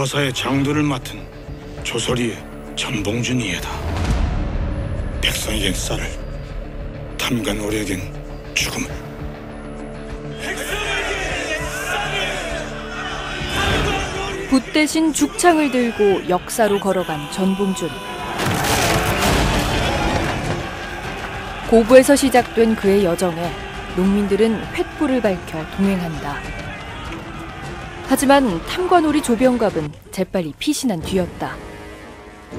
거사의 장도를 맡은 조설이의 전봉준이에다. 백성에겐 쌀을, 탐관 오리에겐 죽음을. 붓 대신 죽창을 들고 역사로 걸어간 전봉준. 고부에서 시작된 그의 여정에 농민들은 횃불을 밝혀 동행한다. 하지만 탐관오리 조병갑은 재빨리 피신한 뒤였다.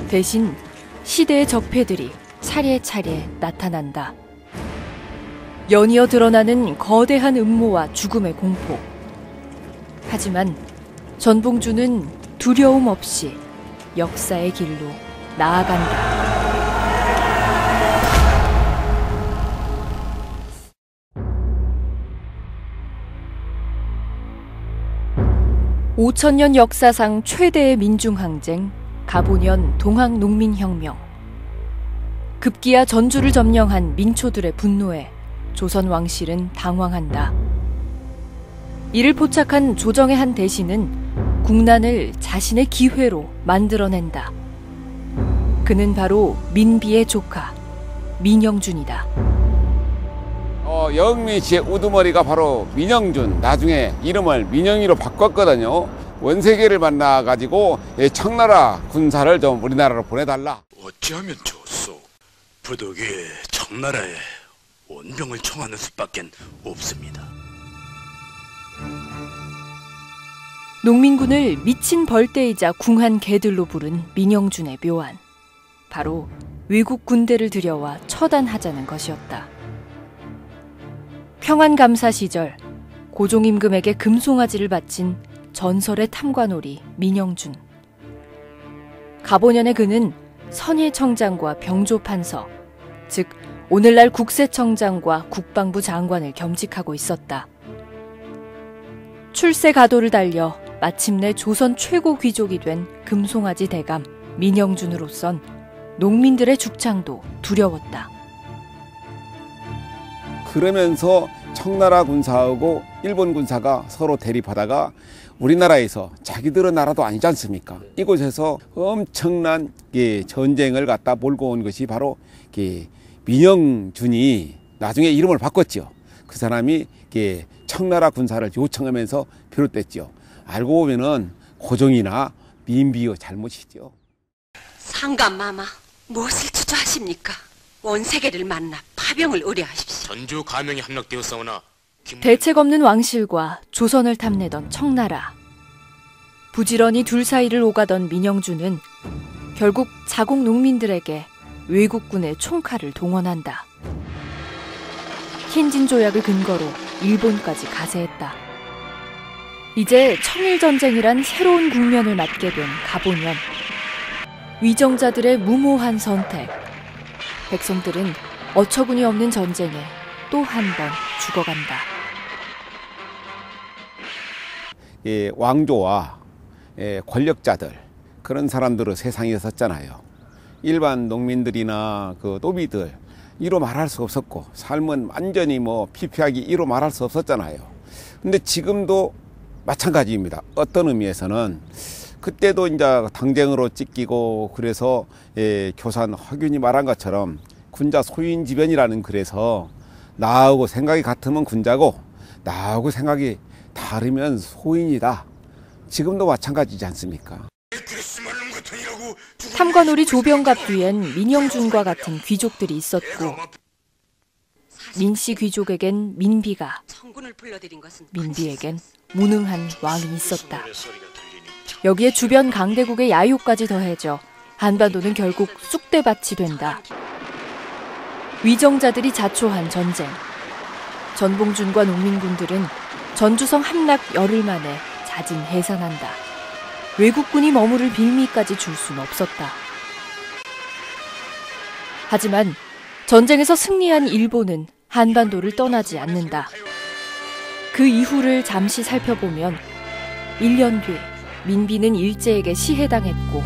대신 시대의 적폐들이 차례차례 나타난다. 연이어 드러나는 거대한 음모와 죽음의 공포. 하지만 전봉주는 두려움 없이 역사의 길로 나아간다. (5천년) 역사상 최대의 민중항쟁 가보년 동학농민혁명 급기야 전주를 점령한 민초들의 분노에 조선 왕실은 당황한다. 이를 포착한 조정의 한 대신은 국난을 자신의 기회로 만들어낸다. 그는 바로 민비의 조카 민영준이다. 어, 영미 씨의 우두머리가 바로 민영준. 나중에 이름을 민영이로 바꿨거든요. 원세계를 만나가지고 청나라 군사를 좀 우리나라로 보내달라. 어찌하면 좋소. 부득이 청나라에 원병을 청하는 수밖엔 없습니다. 농민군을 미친 벌떼이자 궁한 개들로 부른 민영준의 묘안. 바로 외국 군대를 들여와 처단하자는 것이었다. 평안감사 시절 고종임금에게 금송아지를 바친 전설의 탐관오리 민영준. 가보년의 그는 선예청장과 병조판서, 즉 오늘날 국세청장과 국방부 장관을 겸직하고 있었다. 출세 가도를 달려 마침내 조선 최고 귀족이 된 금송아지 대감 민영준으로선 농민들의 죽창도 두려웠다. 그러면서 청나라 군사하고 일본 군사가 서로 대립하다가 우리나라에서 자기들의 나라도 아니지 않습니까? 이곳에서 엄청난 전쟁을 갖다 몰고 온 것이 바로 민영준이 나중에 이름을 바꿨죠. 그 사람이 청나라 군사를 요청하면서 비롯됐죠. 알고 보면은 고종이나 민비의 잘못이죠. 상감마마 무엇을 주저하십니까? 원세계를 만나 파병을 의뢰하십시오. 전주 가명이 함락되었사오나 대책 없는 왕실과 조선을 탐내던 청나라. 부지런히 둘 사이를 오가던 민영준은 결국 자국 농민들에게 외국군의 총칼을 동원한다. 킨진 조약을 근거로 일본까지 가세했다. 이제 청일전쟁이란 새로운 국면을 맞게 된 가보년. 위정자들의 무모한 선택. 백성들은 어처구니 없는 전쟁에 또 한 번 죽어간다. 예, 왕조와 예, 권력자들 그런 사람들은 세상에 있었잖아요. 일반 농민들이나 그 노비들 이로 말할 수 없었고 삶은 완전히 뭐 피폐하기 이로 말할 수 없었잖아요. 근데 지금도 마찬가지입니다. 어떤 의미에서는 그때도 이제 당쟁으로 찢기고 그래서 예, 교산 허균이 말한 것처럼 군자 소인 지변이라는 그래서 나하고 생각이 같으면 군자고 나하고 생각이 다르면 소인이다. 지금도 마찬가지지 않습니까? 탐관오리 조병갑 뒤엔 민영준과 같은 귀족들이 있었고 민씨 귀족에겐 민비가 민비에겐 무능한 왕이 있었다. 여기에 주변 강대국의 야유까지 더해져 한반도는 결국 쑥대밭이 된다. 위정자들이 자초한 전쟁. 전봉준과 농민군들은 전주성 함락 열흘 만에 자진 해산한다. 외국군이 머무를 빌미까지 줄 수는 없었다. 하지만 전쟁에서 승리한 일본은 한반도를 떠나지 않는다. 그 이후를 잠시 살펴보면 1년 뒤 민비는 일제에게 시해당했고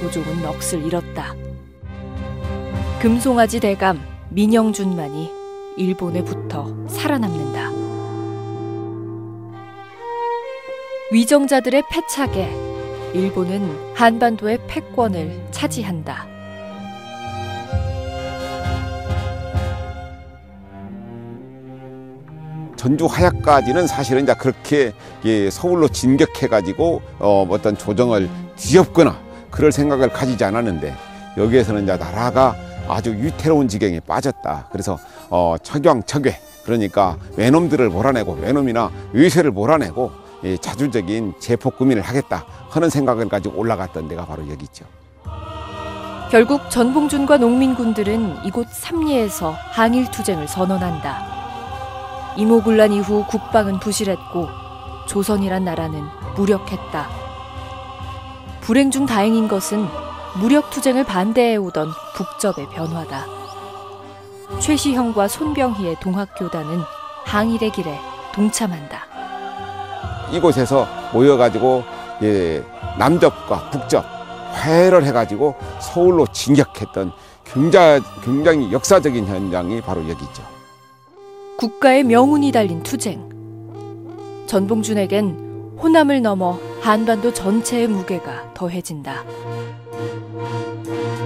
고종은 넋을 잃었다. 금송아지 대감 민영준만이 일본에 붙어 살아남는다. 위정자들의 패착에 일본은 한반도의 패권을 차지한다. 전주 하야까지는 사실은 이제 그렇게 예, 서울로 진격해가지고 어, 어떤 조정을 뒤엎거나 그럴 생각을 가지지 않았는데 여기에서는 이제 나라가 아주 위태로운 지경에 빠졌다. 그래서 어, 척왕척외 그러니까 외놈들을 몰아내고 외놈이나 의세를 몰아내고 예, 자주적인 제폭구민을 하겠다 하는 생각을 가지고 올라갔던 데가 바로 여기 있죠. 결국 전봉준과 농민군들은 이곳 삼리에서 항일 투쟁을 선언한다. 이모군란 이후 국방은 부실했고 조선이란 나라는 무력했다. 불행 중 다행인 것은 무력 투쟁을 반대해 오던 북접의 변화다. 최시형과 손병희의 동학교단은 항일의 길에 동참한다. 이곳에서 모여가지고 예, 남접과 북접 회를 해가지고 서울로 진격했던 굉장히, 굉장히 역사적인 현장이 바로 여기죠. 국가의 명운이 달린 투쟁. 전봉준에겐 호남을 넘어 한반도 전체의 무게가 더해진다.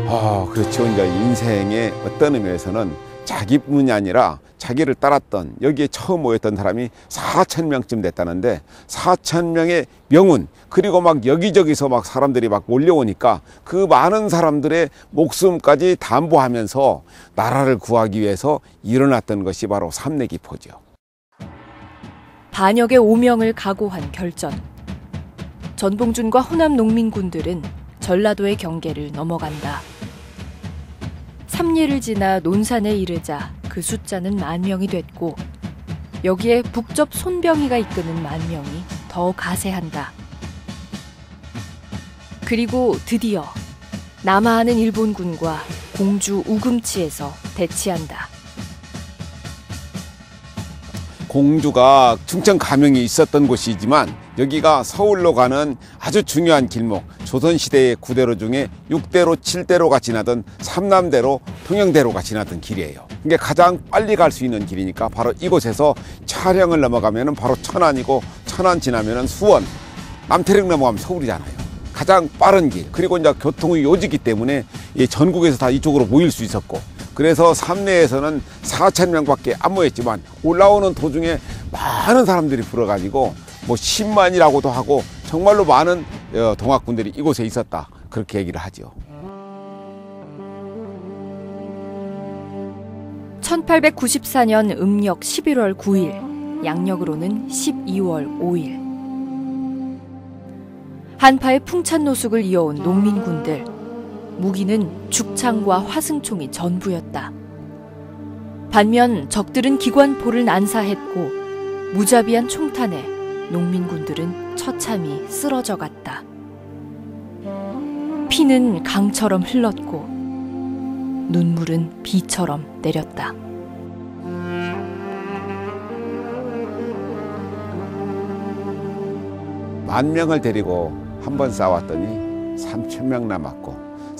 아, 그렇죠. 이제 인생의 어떤 의미에서는 자기뿐이 아니라 자기를 따랐던 여기에 처음 모였던 사람이 4천 명쯤 됐다는데 4천 명의 명운 그리고 막 여기저기서 막 사람들이 막 몰려오니까 그 많은 사람들의 목숨까지 담보하면서 나라를 구하기 위해서 일어났던 것이 바로 삼내기포죠. 반역의 오명을 각오한 결전. 전봉준과 호남 농민군들은 전라도의 경계를 넘어간다. 삼리를 지나 논산에 이르자 그 숫자는 만 명이 됐고 여기에 북접 손병희가 이끄는 만 명이 더 가세한다. 그리고 드디어 남하하는 일본군과 공주 우금치에서 대치한다. 공주가 충청 가명이 있었던 곳이지만 여기가 서울로 가는 아주 중요한 길목 조선시대의 구대로 중에 6대로 7대로가 지나던 삼남대로 통영대로가 지나던 길이에요. 이게 가장 빨리 갈 수 있는 길이니까 바로 이곳에서 차량을 넘어가면 바로 천안이고 천안 지나면 수원 남태령 넘어가면 서울이잖아요. 가장 빠른 길 그리고 이제 교통의 요지기 때문에 전국에서 다 이쪽으로 모일 수 있었고 그래서 삼내에서는 4천 명밖에 안 모였지만 올라오는 도중에 많은 사람들이 불어가지고 뭐 10만이라고도 하고 정말로 많은 어, 동학군들이 이곳에 있었다 그렇게 얘기를 하죠. 1894년 음력 11월 9일, 양력으로는 12월 5일. 한파의 풍찬 노숙을 이어온 농민군들. 무기는 죽창과 화승총이 전부였다. 반면 적들은 기관포를 난사했고 무자비한 총탄에 농민군들은 처참히 쓰러져 갔다. 피는 강처럼 흘렀고 눈물은 비처럼 내렸다. 만 명을 데리고 한 번 싸웠더니 3천 명 남았고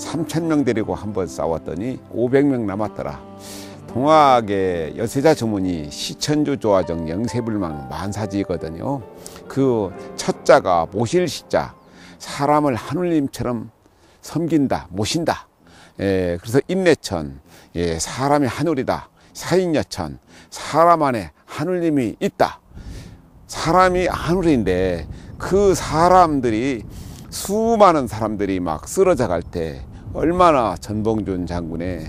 3천 명 데리고 한번 싸웠더니 500명 남았더라. 동학의 여세자 주문이 시천주 조화정 영세불망 만사지거든요. 그 첫자가 모실 시자 사람을 하늘님처럼 섬긴다 모신다. 예, 그래서 인내천 예, 사람이 하늘이다. 사인여천 사람 안에 하늘님이 있다. 사람이 하늘인데 그 사람들이 수많은 사람들이 막 쓰러져 갈 때 얼마나 전봉준 장군의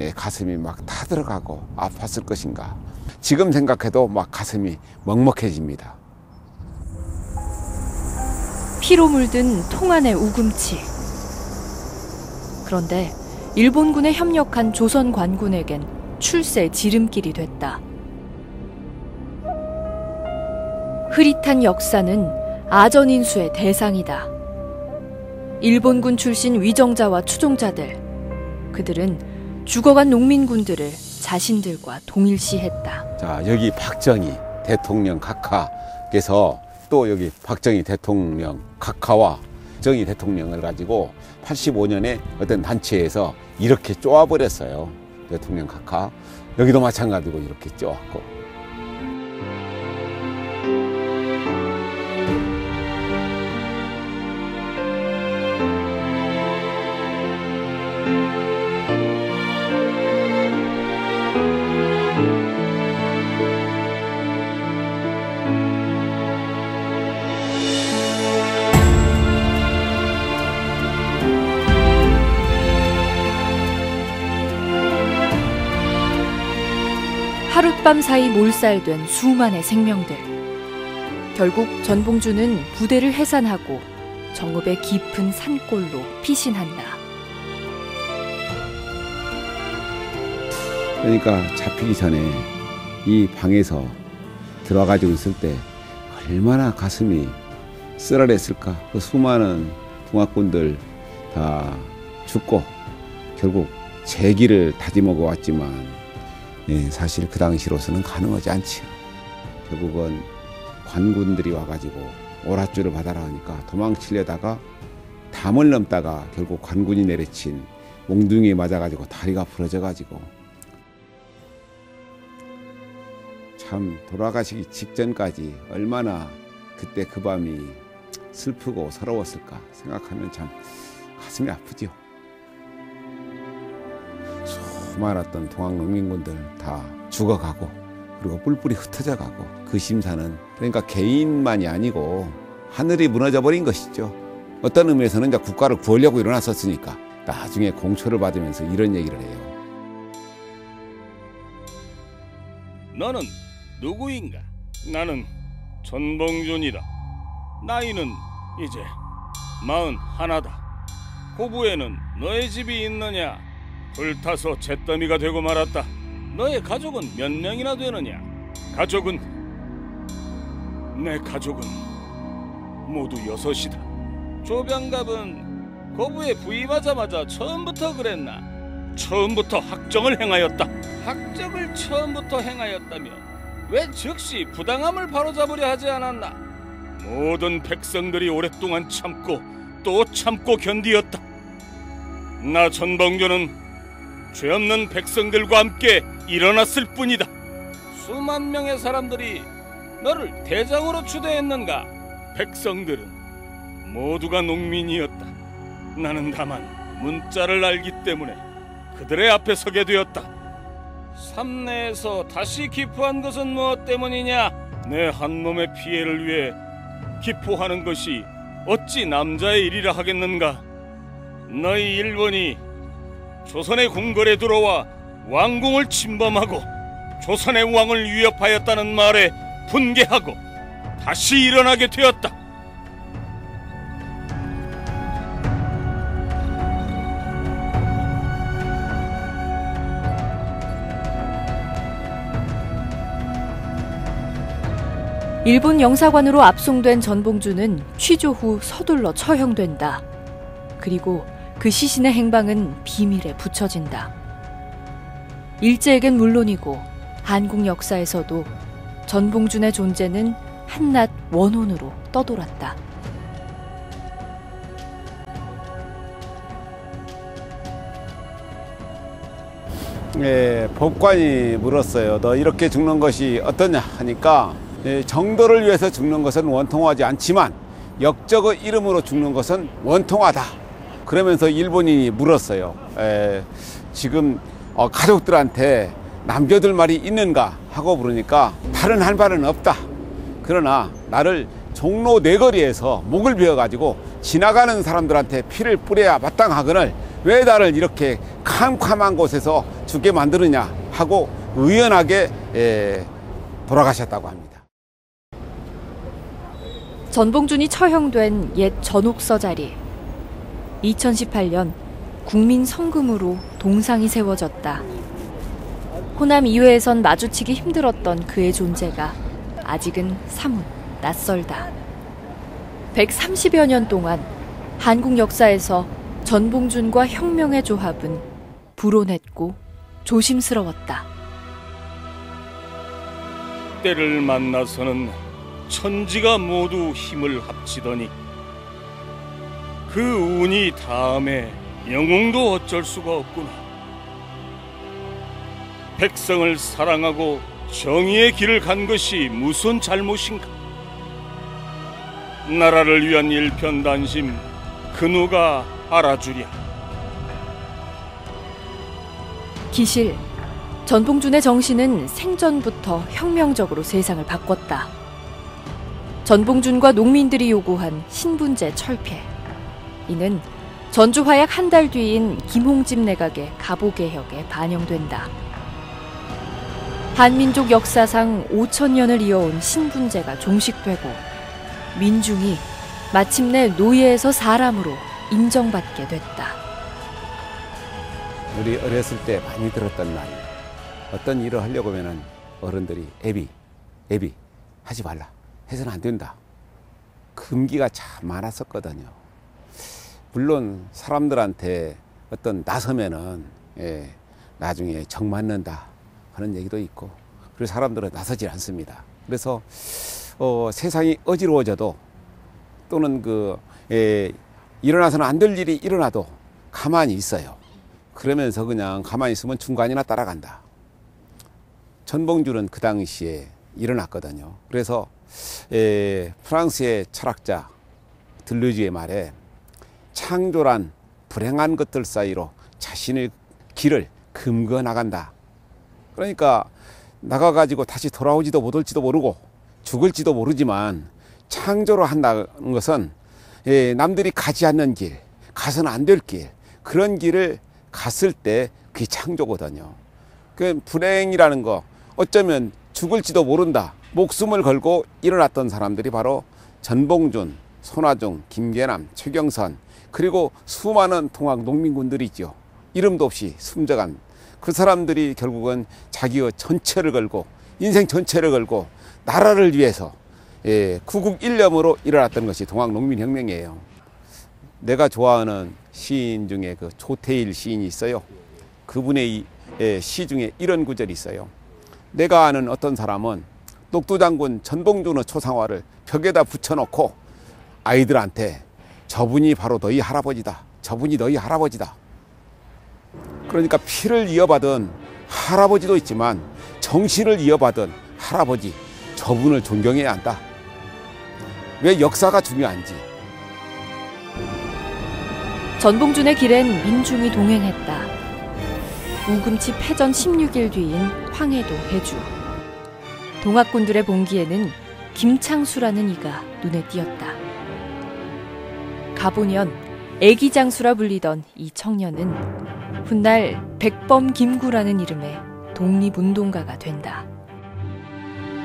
예, 가슴이 막 타들어가고 아팠을 것인가. 지금 생각해도 막 가슴이 먹먹해집니다. 피로 물든 통안의 우금치. 그런데 일본군에 협력한 조선 관군에겐 출세 지름길이 됐다. 흐릿한 역사는 아전인수의 대상이다. 일본군 출신 위정자와 추종자들, 그들은 죽어간 농민군들을 자신들과 동일시했다. 자, 여기 박정희 대통령 각하께서 또 여기 박정희 대통령 각하와 정희 대통령을 가지고 85년에 어떤 단체에서 이렇게 쪼아버렸어요. 대통령 각하. 여기도 마찬가지고 이렇게 쪼았고. 하룻밤 사이 몰살된 수만의 생명들. 결국 전봉주는 부대를 해산하고 정읍의 깊은 산골로 피신한다. 그러니까 잡히기 전에 이 방에서 들어가지고 있을 때 얼마나 가슴이 쓰라렸을까. 그 수많은 동학군들 다 죽고 결국 재기를 다짐하고 왔지만 예, 사실 그 당시로서는 가능하지 않지요. 결국은 관군들이 와가지고 오랏줄을 받아라 하니까 도망치려다가 담을 넘다가 결국 관군이 내려친 몽둥이에 맞아가지고 다리가 부러져가지고 참 돌아가시기 직전까지 얼마나 그때 그 밤이 슬프고 서러웠을까 생각하면 참 가슴이 아프지요. 수많았던 동학 농민군들 다 죽어가고 그리고 뿔뿔이 흩어져 가고 그 심사는 그러니까 개인만이 아니고 하늘이 무너져 버린 것이죠. 어떤 의미에서는 이제 국가를 구하려고 일어났었으니까 나중에 공초를 받으면서 이런 얘기를 해요. 너는 누구인가? 나는 전봉준이다. 나이는 이제 마흔 하나다. 고부에는 너의 집이 있느냐? 불타서 잿더미가 되고 말았다. 너의 가족은 몇 명이나 되느냐? 가족은 내 가족은 모두 여섯이다. 조병갑은 고부에 부임하자마자 처음부터 그랬나? 처음부터 학정을 행하였다. 학정을 처음부터 행하였다면 왜 즉시 부당함을 바로잡으려 하지 않았나? 모든 백성들이 오랫동안 참고 또 참고 견디었다. 나 전봉조는 죄 없는 백성들과 함께 일어났을 뿐이다. 수만 명의 사람들이 너를 대장으로 추대했는가? 백성들은 모두가 농민이었다. 나는 다만 문자를 알기 때문에 그들의 앞에 서게 되었다. 삼내에서 다시 기포한 것은 무엇 때문이냐? 내한 몸의 피해를 위해 기포하는 것이 어찌 남자의 일이라 하겠는가? 너희 일본이 조선의 궁궐에 들어와 왕궁을 침범하고 조선의 왕을 위협하였다는 말에 분개하고 다시 일어나게 되었다. 일본 영사관으로 압송된 전봉주는 취조 후 서둘러 처형된다. 그리고 그 시신의 행방은 비밀에 붙여진다. 일제에겐 물론이고 한국 역사에서도 전봉준의 존재는 한낱 원혼으로 떠돌았다. 예, 법관이 물었어요. 너 이렇게 죽는 것이 어떠냐 하니까 예, 정도를 위해서 죽는 것은 원통하지 않지만 역적의 이름으로 죽는 것은 원통하다. 그러면서 일본인이 물었어요. 에, 지금 어, 가족들한테 남겨둘 말이 있는가 하고 물으니까 다른 할 말은 없다. 그러나 나를 종로 내거리에서 목을 베어가지고 지나가는 사람들한테 피를 뿌려야 마땅하거늘 왜 나를 이렇게 캄캄한 곳에서 죽게 만드느냐 하고 의연하게 에, 돌아가셨다고 합니다. 전봉준이 처형된 옛 전옥서 자리. 2018년 국민 성금으로 동상이 세워졌다. 호남 이외에선 마주치기 힘들었던 그의 존재가 아직은 사뭇 낯설다. 130여 년 동안 한국 역사에서 전봉준과 혁명의 조합은 불온했고 조심스러웠다. 때를 만나서는 천지가 모두 힘을 합치더니 그 운이 다음에 영웅도 어쩔 수가 없구나. 백성을 사랑하고 정의의 길을 간 것이 무슨 잘못인가? 나라를 위한 일편단심 그 누가 알아주랴. 기실 전봉준의 정신은 생전부터 혁명적으로 세상을 바꿨다. 전봉준과 농민들이 요구한 신분제 철폐. 이는 전주 화약 한 달 뒤인 김홍집 내각의 가보 개혁에 반영된다. 한민족 역사상 5천년을 이어온 신분제가 종식되고 민중이 마침내 노예에서 사람으로 인정받게 됐다. 우리 어렸을 때 많이 들었던 말. 어떤 일을 하려고 하면은 어른들이 애비, 애비, 하지 말라. 해서는 안 된다. 금기가 참 많았었거든요. 물론 사람들한테 어떤 나서면은 예, 나중에 정 맞는다 하는 얘기도 있고 그래서 사람들은 나서질 않습니다. 그래서 어, 세상이 어지러워져도 또는 그 예, 일어나서는 안 될 일이 일어나도 가만히 있어요. 그러면서 그냥 가만히 있으면 중간이나 따라간다. 전봉주는 그 당시에 일어났거든요. 그래서 에, 프랑스의 철학자 들르주의 말에 창조란 불행한 것들 사이로 자신의 길을 금거 나간다. 그러니까 나가가지고 다시 돌아오지도 못할지도 모르고 죽을지도 모르지만 창조를 한다는 것은 예, 남들이 가지 않는 길, 가서는 안 될 길, 그런 길을 갔을 때 그게 창조거든요. 그 불행이라는 거 어쩌면 죽을지도 모른다. 목숨을 걸고 일어났던 사람들이 바로 전봉준, 손아중, 김계남, 최경선 그리고 수많은 통학 농민군들이죠. 이름도 없이 숨져간 그 사람들이 결국은 자기의 전체를 걸고 인생 전체를 걸고 나라를 위해서 예, 구국 일념으로 일어났던 것이 동학 농민 혁명이에요. 내가 좋아하는 시인 중에 그 조태일 시인이 있어요. 그분의 예, 시 중에 이런 구절이 있어요. 내가 아는 어떤 사람은 녹두장군 전봉준의 초상화를 벽에다 붙여놓고 아이들한테 저분이 바로 너희 할아버지다. 저분이 너희 할아버지다. 그러니까 피를 이어받은 할아버지도 있지만 정신을 이어받은 할아버지 저분을 존경해야 한다. 왜 역사가 중요한지. 전봉준의 길엔 민중이 동행했다. 우금치 패전 16일 뒤인 황해도 해주. 동학군들의 봉기에는 김창수라는 이가 눈에 띄었다. 가보년 애기 장수라 불리던 이 청년은 훗날 백범 김구라는 이름의 독립운동가가 된다.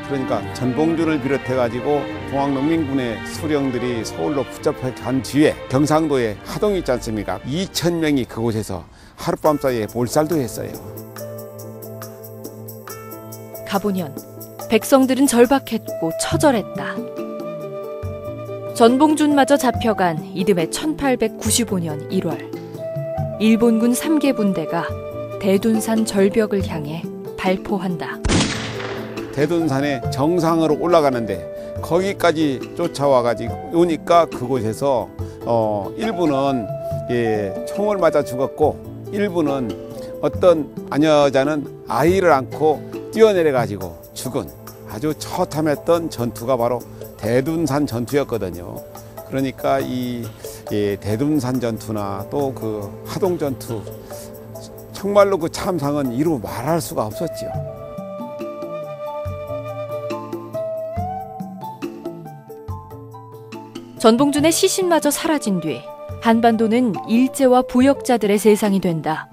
그러니까 전봉준을 비롯해 가지고 동학농민군의 수령들이 서울로 붙잡혀 간 뒤에 경상도에 하동이 있지 않습니까? 2천 명이 그곳에서 하룻밤 사이에 몰살도 했어요. 가보년 백성들은 절박했고 처절했다. 전봉준마저 잡혀간 이듬해 1895년 1월 일본군 3개 분대가 대둔산 절벽을 향해 발포한다. 대둔산의 정상으로 올라가는데 거기까지 쫓아와 가지고 오니까 그곳에서 어 일부는 예, 총을 맞아 죽었고 일부는 어떤 아녀자는 아이를 안고 뛰어내려 가지고 죽은 아주 처참했던 전투가 바로 대둔산 전투였거든요. 그러니까 이 예, 대둔산 전투나 또 그 하동 전투 정말로 그 참상은 이루 말할 수가 없었죠. 전봉준의 시신마저 사라진 뒤 한반도는 일제와 부역자들의 세상이 된다.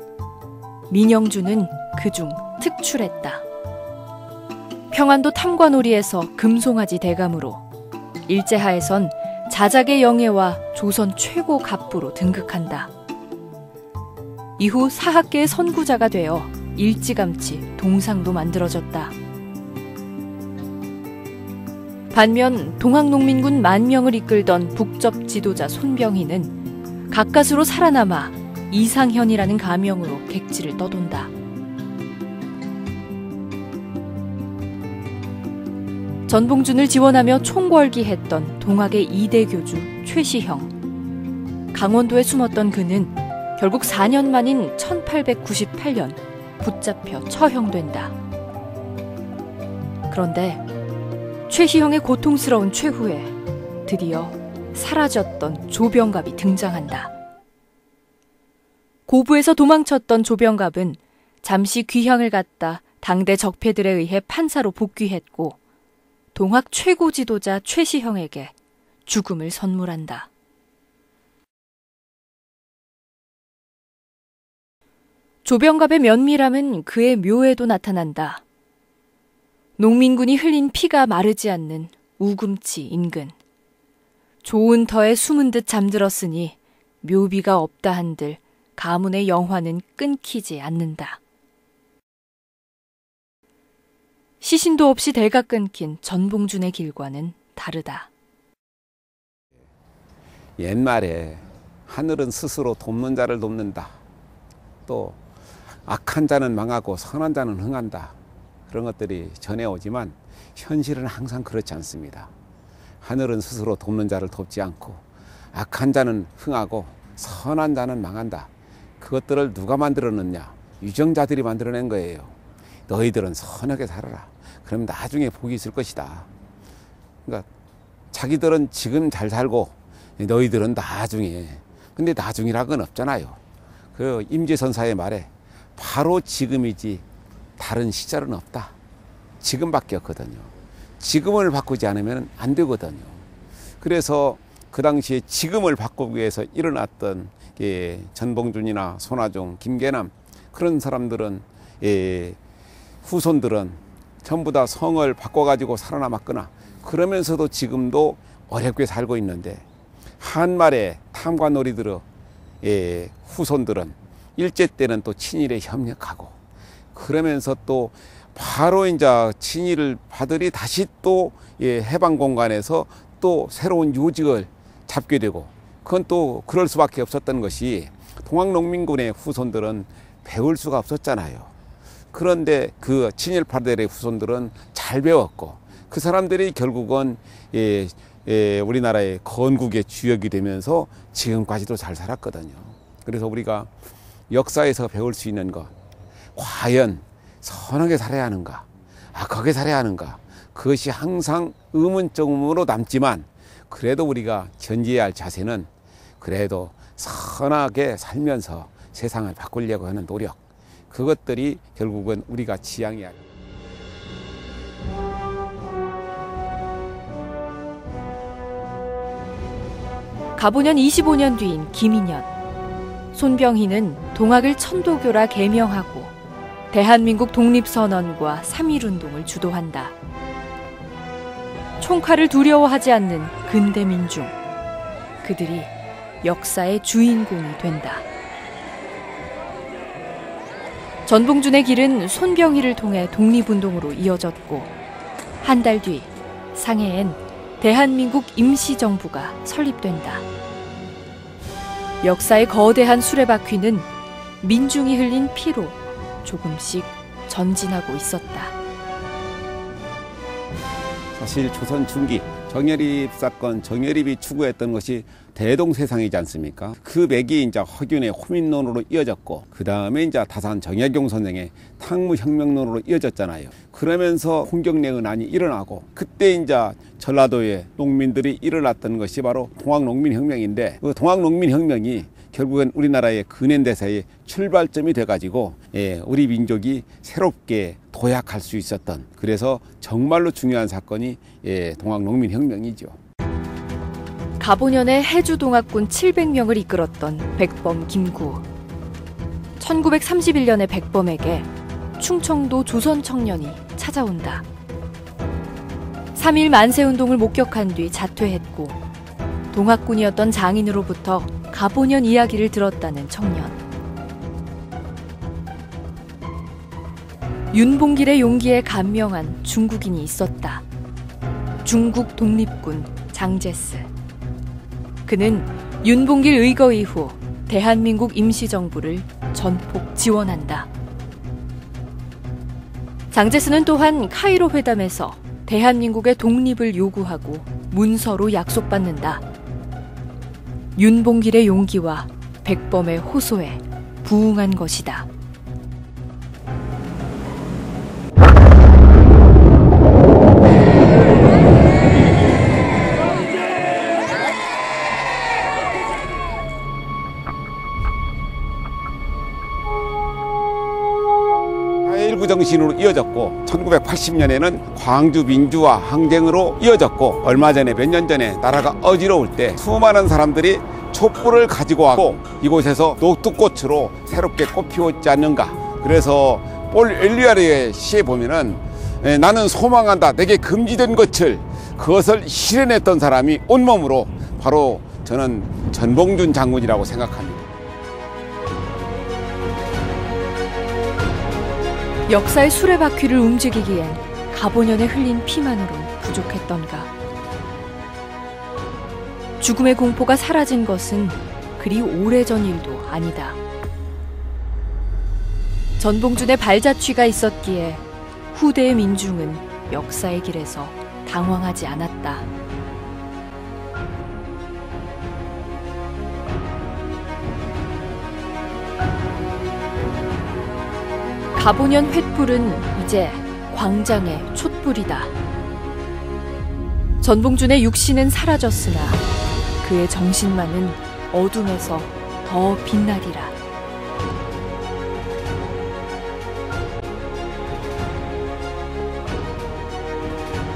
민영주는 그중 특출했다. 평안도 탐관오리에서 금송아지 대감으로 일제하에선 자작의 영예와 조선 최고 갑부로 등극한다. 이후 사학계의 선구자가 되어 일찌감치 동상도 만들어졌다. 반면 동학농민군 만 명을 이끌던 북접 지도자 손병희는 가까스로 살아남아 이상현이라는 가명으로 객지를 떠돈다. 전봉준을 지원하며 총궐기했던 동학의 이대 교주 최시형. 강원도에 숨었던 그는 결국 4년 만인 1898년 붙잡혀 처형된다. 그런데 최시형의 고통스러운 최후에 드디어 사라졌던 조병갑이 등장한다. 고부에서 도망쳤던 조병갑은 잠시 귀향을 갔다 당대 적폐들에 의해 판사로 복귀했고 동학 최고 지도자 최시형에게 죽음을 선물한다. 조병갑의 면밀함은 그의 묘에도 나타난다. 농민군이 흘린 피가 마르지 않는 우금치 인근. 좋은 터에 숨은 듯 잠들었으니 묘비가 없다 한들 가문의 영화는 끊기지 않는다. 시신도 없이 대가 끊긴 전봉준의 길과는 다르다. 옛말에 하늘은 스스로 돕는 자를 돕는다. 또 악한 자는 망하고 선한 자는 흥한다. 그런 것들이 전해오지만 현실은 항상 그렇지 않습니다. 하늘은 스스로 돕는 자를 돕지 않고 악한 자는 흥하고 선한 자는 망한다. 그것들을 누가 만들어냈냐? 유정자들이 만들어낸 거예요. 너희들은 선하게 살아라. 그럼 나중에 복이 있을 것이다. 그러니까 자기들은 지금 잘 살고 너희들은 나중에. 근데 나중이라는 건 없잖아요. 그 임재선사의 말에 바로 지금이지 다른 시절은 없다. 지금밖에 없거든요. 지금을 바꾸지 않으면 안 되거든요. 그래서 그 당시에 지금을 바꾸기 위해서 일어났던 예, 전봉준이나 손아종, 김계남 그런 사람들은 예, 후손들은 전부 다 성을 바꿔가지고 살아남았거나 그러면서도 지금도 어렵게 살고 있는데 한말의 탐관놀이들의 예, 후손들은 일제 때는 또 친일에 협력하고 그러면서 또 바로 이제 친일을 받으리 다시 또 예, 해방 공간에서 또 새로운 요직을 잡게 되고 그건 또 그럴 수밖에 없었던 것이 동학농민군의 후손들은 배울 수가 없었잖아요. 그런데 그 친일 파들의 후손들은 잘 배웠고 그 사람들이 결국은 예, 예, 우리나라의 건국의 주역이 되면서 지금까지도 잘 살았거든요. 그래서 우리가 역사에서 배울 수 있는 것, 과연 선하게 살아야 하는가, 악하게 살아야 하는가, 그것이 항상 의문점으로 남지만 그래도 우리가 견지해야 할 자세는 그래도 선하게 살면서 세상을 바꾸려고 하는 노력, 그것들이 결국은 우리가 지향해야 합니다. 가보년 25년 뒤인 김인년. 손병희는 동학을 천도교라 개명하고 대한민국 독립선언과 3.1운동을 주도한다. 총칼을 두려워하지 않는 근대 민중. 그들이 역사의 주인공이 된다. 전봉준의 길은 손병희를 통해 독립운동으로 이어졌고 한 달 뒤 상해엔 대한민국 임시정부가 설립된다. 역사의 거대한 수레바퀴는 민중이 흘린 피로 조금씩 전진하고 있었다. 사실 조선 중기 정열입 사건 정열입이 추구했던 것이 대동 세상이지 않습니까? 그 맥이 이제 허균의 호민론으로 이어졌고 그 다음에 이제 다산 정약용 선생의 탕무혁명론으로 이어졌잖아요. 그러면서 홍경래 은안이 일어나고 그때 이제 전라도에 농민들이 일어났던 것이 바로 동학농민혁명인데 그 동학농민혁명이 결국엔 우리나라의 근현대사의 출발점이 돼가지고 예, 우리 민족이 새롭게 도약할 수 있었던 그래서 정말로 중요한 사건이 예, 동학농민혁명이죠. 가보년의 해주동학군 700명을 이끌었던 백범 김구. 1931년의 백범에게 충청도 조선 청년이 찾아온다. 3.1 만세운동을 목격한 뒤 자퇴했고 동학군이었던 장인으로부터 가보년 이야기를 들었다는 청년. 윤봉길의 용기에 감명한 중국인이 있었다. 중국 독립군 장제스. 그는 윤봉길 의거 이후 대한민국 임시정부를 전폭 지원한다. 장제스는 또한 카이로 회담에서 대한민국의 독립을 요구하고 문서로 약속받는다. 윤봉길의 용기와 백범의 호소에 부응한 것이다. 정신으로 이어졌고 1980년에는 광주 민주화 항쟁으로 이어졌고 얼마 전에 몇 년 전에 나라가 어지러울 때 수많은 사람들이 촛불을 가지고 왔고 이곳에서 녹두꽃으로 새롭게 꽃 피웠지 않는가 그래서 볼 엘리아르의 시에 보면은 예, 나는 소망한다. 내게 금지된 것을 그것을 실현했던 사람이 온몸으로 바로 저는 전봉준 장군이라고 생각합니다. 역사의 수레바퀴를 움직이기엔 가보년에 흘린 피만으론 부족했던가. 죽음의 공포가 사라진 것은 그리 오래전 일도 아니다. 전봉준의 발자취가 있었기에 후대의 민중은 역사의 길에서 당황하지 않았다. 가보년 횃불은 이제 광장의 촛불이다. 전봉준의 육신은 사라졌으나 그의 정신만은 어둠에서 더 빛나리라.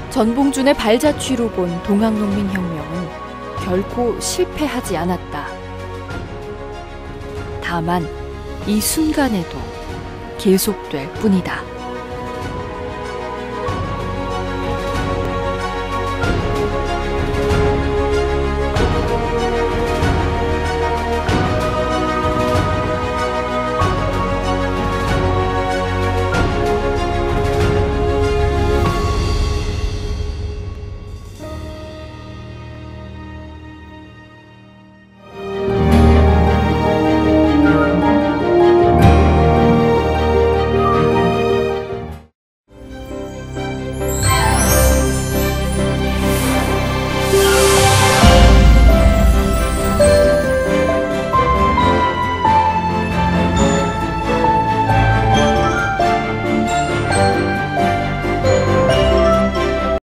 전봉준의 발자취로 본 동학농민혁명은 결코 실패하지 않았다. 다만 이 순간에도 계속될 뿐이다.